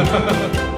ハハハハ